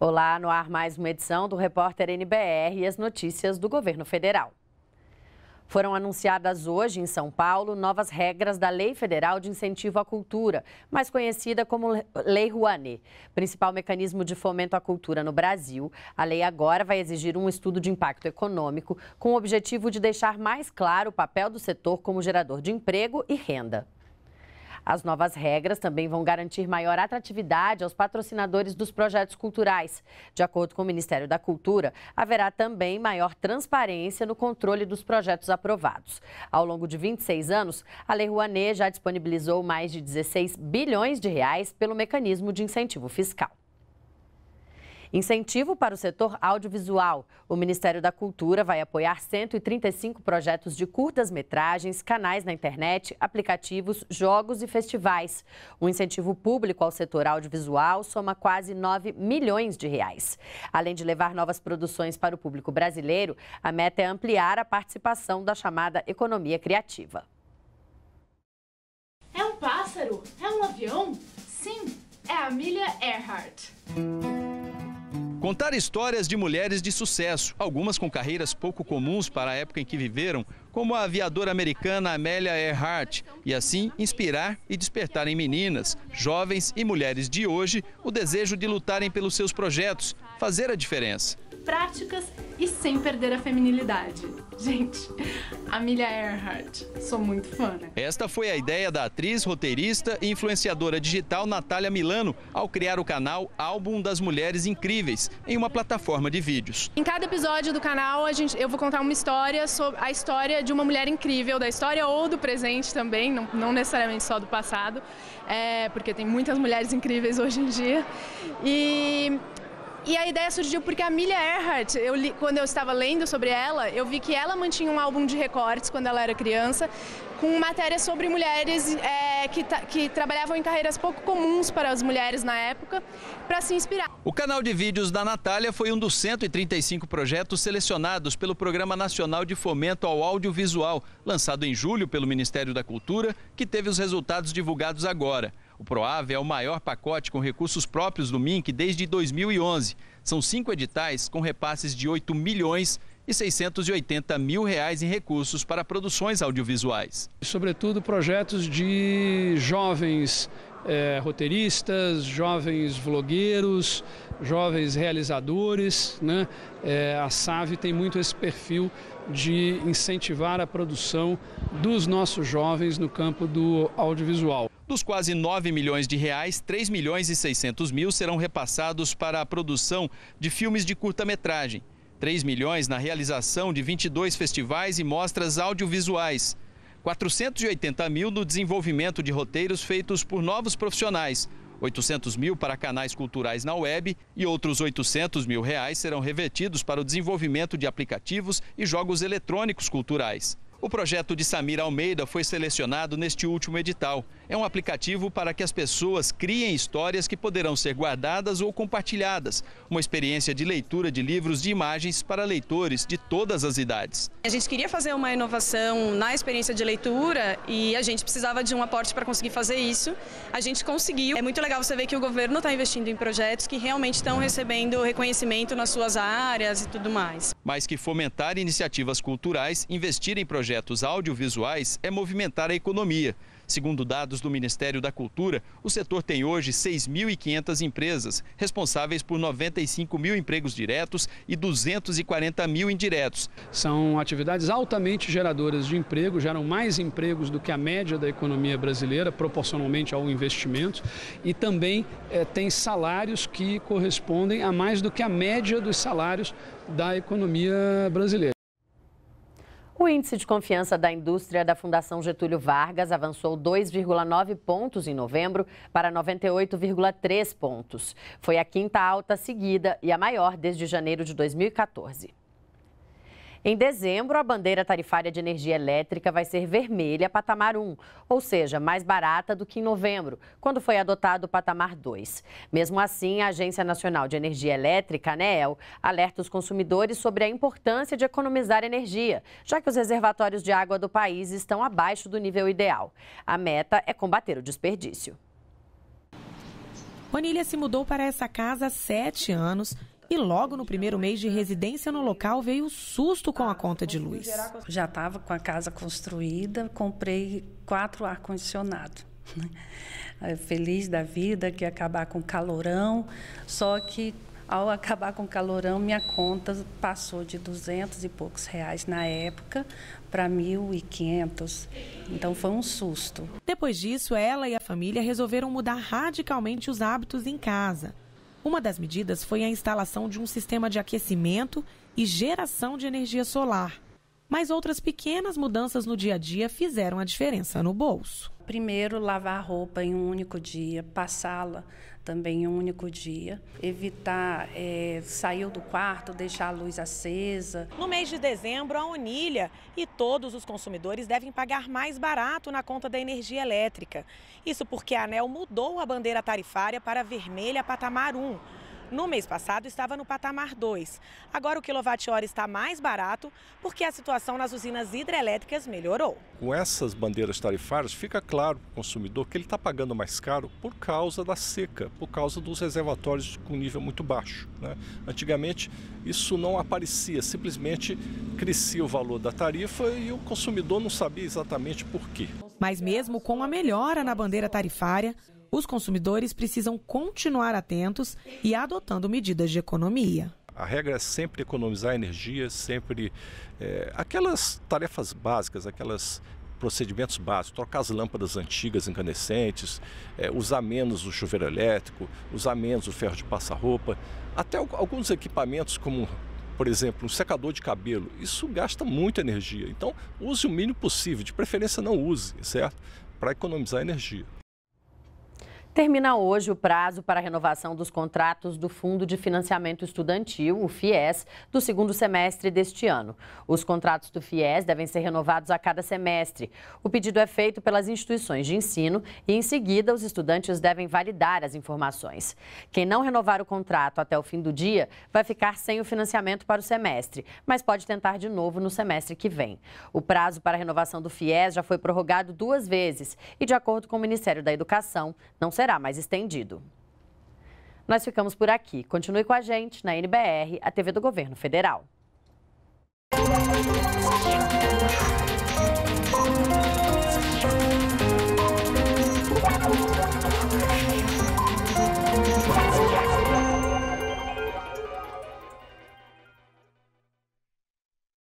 Olá, no ar mais uma edição do Repórter NBR e as notícias do governo federal. Foram anunciadas hoje em São Paulo novas regras da Lei Federal de Incentivo à Cultura, mais conhecida como Lei Rouanet, principal mecanismo de fomento à cultura no Brasil. A lei agora vai exigir um estudo de impacto econômico com o objetivo de deixar mais claro o papel do setor como gerador de emprego e renda. As novas regras também vão garantir maior atratividade aos patrocinadores dos projetos culturais. De acordo com o Ministério da Cultura, haverá também maior transparência no controle dos projetos aprovados. Ao longo de 26 anos, a Lei Rouanet já disponibilizou mais de 16 bilhões de reais pelo mecanismo de incentivo fiscal. Incentivo para o setor audiovisual. O Ministério da Cultura vai apoiar 135 projetos de curtas-metragens, canais na internet, aplicativos, jogos e festivais. O incentivo público ao setor audiovisual soma quase 9 milhões de reais. Além de levar novas produções para o público brasileiro, a meta é ampliar a participação da chamada economia criativa. É um pássaro? É um avião? Sim, é a Amelia Earhart. Contar histórias de mulheres de sucesso, algumas com carreiras pouco comuns para a época em que viveram, como a aviadora americana Amelia Earhart, e assim inspirar e despertar em meninas, jovens e mulheres de hoje o desejo de lutarem pelos seus projetos, fazer a diferença práticas e sem perder a feminilidade. Gente, Amelia Earhart, sou muito fã. Né? Esta foi a ideia da atriz, roteirista e influenciadora digital Natália Milano ao criar o canal Álbum das Mulheres Incríveis, em uma plataforma de vídeos. Em cada episódio do canal, a gente, eu vou contar uma história sobre a história de uma mulher incrível, da história ou do presente também, não, não necessariamente só do passado, é, porque tem muitas mulheres incríveis hoje em dia. E e a ideia surgiu porque a Amelia Earhart, eu li, quando eu estava lendo sobre ela, eu vi que ela mantinha um álbum de recortes quando ela era criança, com matérias sobre mulheres é, que, que trabalhavam em carreiras pouco comuns para as mulheres na época, para se inspirar. O canal de vídeos da Natália foi um dos 135 projetos selecionados pelo Programa Nacional de Fomento ao Audiovisual, lançado em julho pelo Ministério da Cultura, que teve os resultados divulgados agora. O PROAV é o maior pacote com recursos próprios do MINC desde 2011. São cinco editais com repasses de 8 milhões e 680 mil reais em recursos para produções audiovisuais. Sobretudo projetos de jovens é, roteiristas, jovens vlogueiros, jovens realizadores. Né? É, a SAVE tem muito esse perfil de incentivar a produção dos nossos jovens no campo do audiovisual. Dos quase 9 milhões de reais, 3 milhões e 600 mil serão repassados para a produção de filmes de curta-metragem. 3 milhões na realização de 22 festivais e mostras audiovisuais. 480 mil no desenvolvimento de roteiros feitos por novos profissionais. 800 mil para canais culturais na web e outros 800 mil reais serão revertidos para o desenvolvimento de aplicativos e jogos eletrônicos culturais. O projeto de Samira Almeida foi selecionado neste último edital. É um aplicativo para que as pessoas criem histórias que poderão ser guardadas ou compartilhadas. Uma experiência de leitura de livros de imagens para leitores de todas as idades. A gente queria fazer uma inovação na experiência de leitura e a gente precisava de um aporte para conseguir fazer isso. A gente conseguiu. É muito legal você ver que o governo está investindo em projetos que realmente estão recebendo reconhecimento nas suas áreas e tudo mais. Mais que fomentar iniciativas culturais, investir em projetos projetos audiovisuais é movimentar a economia. Segundo dados do Ministério da Cultura, o setor tem hoje 6.500 empresas, responsáveis por 95 mil empregos diretos e 240 mil indiretos. São atividades altamente geradoras de emprego, geram mais empregos do que a média da economia brasileira, proporcionalmente ao investimento, e também é, tem salários que correspondem a mais do que a média dos salários da economia brasileira. O índice de confiança da indústria da Fundação Getúlio Vargas avançou 2,9 pontos em novembro para 98,3 pontos. Foi a quinta alta seguida e a maior desde janeiro de 2014. Em dezembro, a bandeira tarifária de energia elétrica vai ser vermelha, patamar 1, ou seja, mais barata do que em novembro, quando foi adotado o patamar 2. Mesmo assim, a Agência Nacional de Energia Elétrica, ANEEL, alerta os consumidores sobre a importância de economizar energia, já que os reservatórios de água do país estão abaixo do nível ideal. A meta é combater o desperdício. Onília se mudou para essa casa há sete anos e logo no primeiro mês de residência no local veio o susto com a conta de luz. Já estava com a casa construída, comprei quatro ar-condicionado. Feliz da vida que ia acabar com calorão, só que ao acabar com calorão, minha conta passou de 200 e poucos reais na época para 1.500. Então foi um susto. Depois disso, ela e a família resolveram mudar radicalmente os hábitos em casa. Uma das medidas foi a instalação de um sistema de aquecimento e geração de energia solar. Mas outras pequenas mudanças no dia a dia fizeram a diferença no bolso. Primeiro, lavar a roupa em um único dia, passá-la também em um único dia, evitar é, sair do quarto, deixar a luz acesa. No mês de dezembro, a Unilha e todos os consumidores devem pagar mais barato na conta da energia elétrica. Isso porque a ANEL mudou a bandeira tarifária para vermelha patamar 1 no mês passado estava no patamar 2. Agora o quilowatt-hora está mais barato porque a situação nas usinas hidrelétricas melhorou. Com essas bandeiras tarifárias, fica claro para o consumidor que ele está pagando mais caro por causa da seca, por causa dos reservatórios com nível muito baixo. Né? Antigamente isso não aparecia, simplesmente crescia o valor da tarifa e o consumidor não sabia exatamente por quê. Mas mesmo com a melhora na bandeira tarifária, os consumidores precisam continuar atentos e adotando medidas de economia. A regra é sempre economizar energia, sempre é, aquelas tarefas básicas, aquelas procedimentos básicos, trocar as lâmpadas antigas incandescentes, é, usar menos o chuveiro elétrico, usar menos o ferro de passar-roupa, até alguns equipamentos como, por exemplo, um secador de cabelo, isso gasta muita energia. Então, use o mínimo possível, de preferência não use, certo? Para economizar energia. Termina hoje o prazo para a renovação dos contratos do Fundo de Financiamento Estudantil, o FIES, do segundo semestre deste ano. Os contratos do FIES devem ser renovados a cada semestre. O pedido é feito pelas instituições de ensino e, em seguida, os estudantes devem validar as informações. Quem não renovar o contrato até o fim do dia vai ficar sem o financiamento para o semestre, mas pode tentar de novo no semestre que vem. O prazo para a renovação do FIES já foi prorrogado duas vezes e, de acordo com o Ministério da Educação, não será mais estendido. Nós ficamos por aqui. Continue com a gente na NBR, a TV do Governo Federal.